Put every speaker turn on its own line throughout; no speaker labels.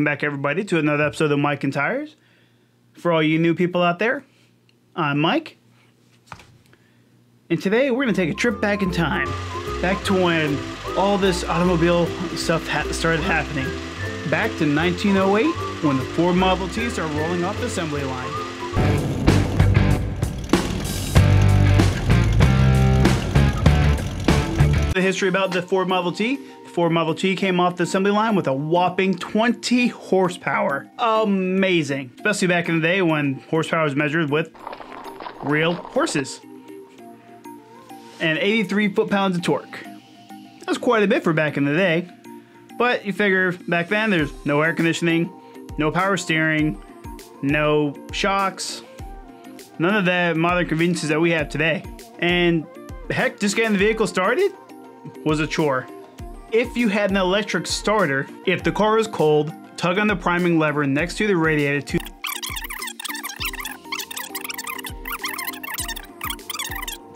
welcome back everybody to another episode of Mike and Tires. For all you new people out there, I'm Mike. And today we're going to take a trip back in time, back to when all this automobile stuff ha- started happening. Back to 1908 when the Ford Model T started rolling off the assembly line. The history about the Ford Model T. Ford Model T came off the assembly line with a whopping 20 horsepower. Amazing. Especially back in the day when horsepower was measured with real horses. And 83 foot-pounds of torque. That's quite a bit for back in the day. But you figure back then there's no air conditioning, no power steering, no shocks, none of the modern conveniences that we have today. And heck, just getting the vehicle started was a chore. If you had an electric starter, if the car is cold, tug on the priming lever next to the radiator to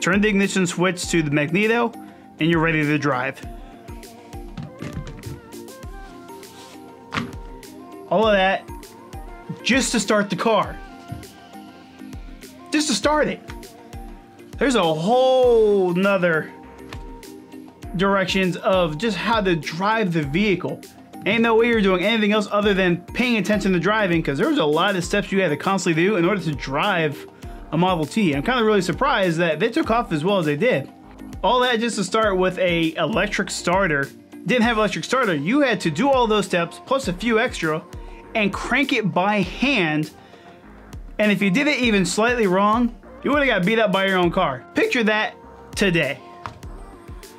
turn the ignition switch to the magneto, and you're ready to drive. All of that just to start the car. Just to start it. There's a whole nother directions of just how to drive the vehicle. Ain't no way you're doing anything else other than paying attention to driving because there was a lot of steps you had to constantly do in order to drive a Model T. I'm kind of really surprised that they took off as well as they did. All that just to start with a electric starter. Didn't have electric starter. You had to do all those steps plus a few extra and crank it by hand. And if you did it even slightly wrong, you would have got beat up by your own car. Picture that today.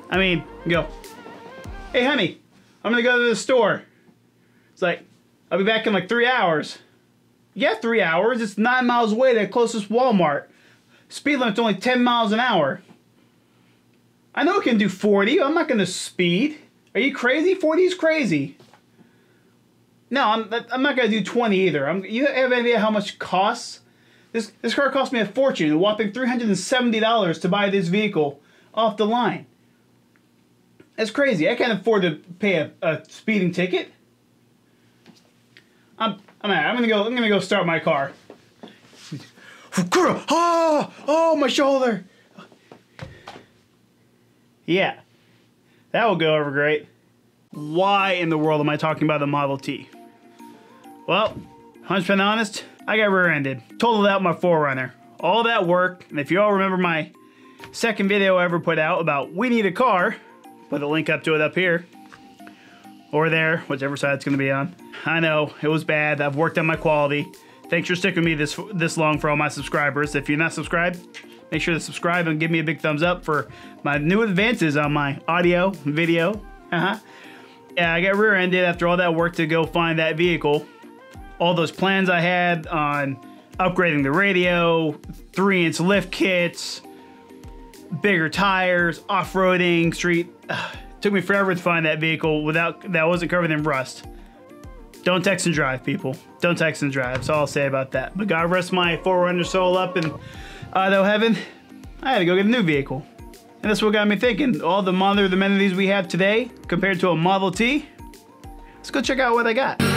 I mean, go, hey honey, I'm gonna go to the store. It's like, I'll be back in like three hours. Yeah, three hours. It's nine miles away to the closest Walmart. Speed limit's only 10 miles an hour. I know it can do 40. I'm not gonna speed. Are you crazy? 40 is crazy. No, I'm, I'm not gonna do 20 either. I'm, you have any idea how much costs? This, this car cost me a fortune, a whopping $370 to buy this vehicle off the line. That's crazy. I can't afford to pay a, a speeding ticket. I'm I'm. I'm gonna go. I'm gonna go start my car. Oh, oh, my shoulder. Yeah, that will go over great. Why in the world am I talking about the Model T? Well, 100% honest, I got rear-ended. Totaled out my 4Runner. All that work, and if you all remember my second video I ever put out about we need a car, put a link up to it up here or there, whichever side it's going to be on. I know it was bad. I've worked on my quality. Thanks for sticking with me this this long for all my subscribers. If you're not subscribed, make sure to subscribe and give me a big thumbs up for my new advances on my audio, video. Uh-huh. Yeah, I got rear-ended after all that work to go find that vehicle. All those plans I had on upgrading the radio, three-inch lift kits, bigger tires, off-roading, street. Ugh, took me forever to find that vehicle without that wasn't covered in rust. Don't text and drive, people. Don't text and drive. That's all I'll say about that. But God rest my 4Runner soul up in uh, Idaho heaven. I had to go get a new vehicle. And that's what got me thinking. All the modern amenities we have today compared to a Model T. Let's go check out what I got.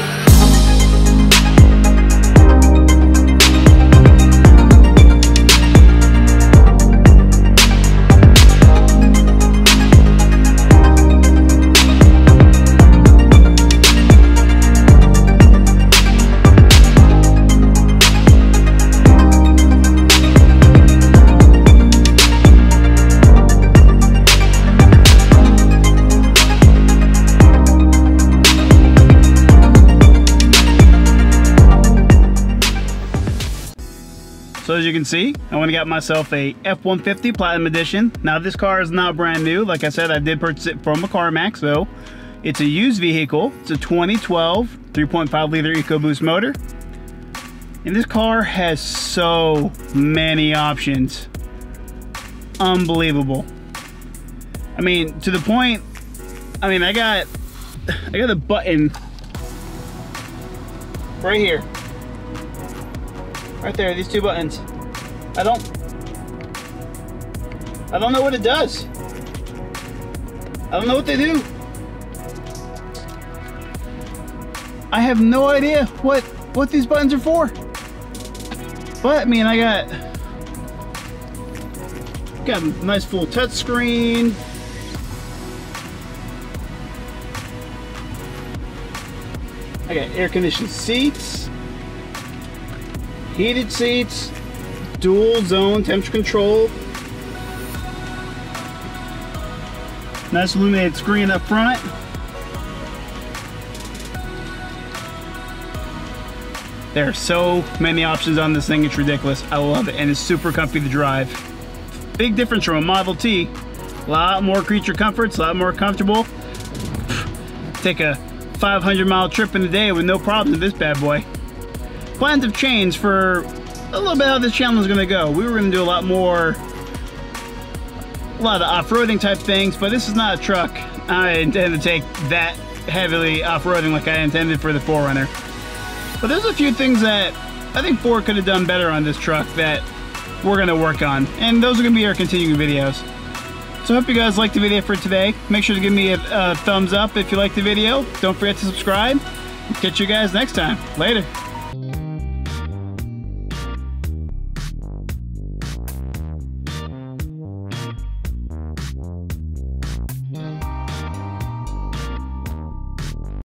As you can see, I went and got myself a F-150 Platinum Edition. Now this car is not brand new. Like I said, I did purchase it from a CarMax, so it's a used vehicle. It's a 2012 3.5 liter EcoBoost motor. And this car has so many options. Unbelievable. I mean, to the point, I mean, I got, I got a button right here. Right there, these two buttons. I don't, I don't know what it does. I don't know what they do. I have no idea what what these buttons are for. But I mean, I got got a nice full touch screen. I got air conditioned seats, heated seats, dual zone temperature control. Nice illuminated screen up front. There are so many options on this thing, it's ridiculous. I love it, and it's super comfy to drive. Big difference from a Model T. A lot more creature comforts, a lot more comfortable. Take a 500 mile trip in a day with no problems with this bad boy. Plans have changed for a little bit how this channel is gonna go. We were gonna do a lot more, a lot of off-roading type things, but this is not a truck. I intend to take that heavily off-roading like I intended for the 4Runner. But there's a few things that I think Ford could have done better on this truck that we're gonna work on. And those are gonna be our continuing videos. So I hope you guys liked the video for today. Make sure to give me a, a thumbs up if you liked the video. Don't forget to subscribe. Catch you guys next time. Later.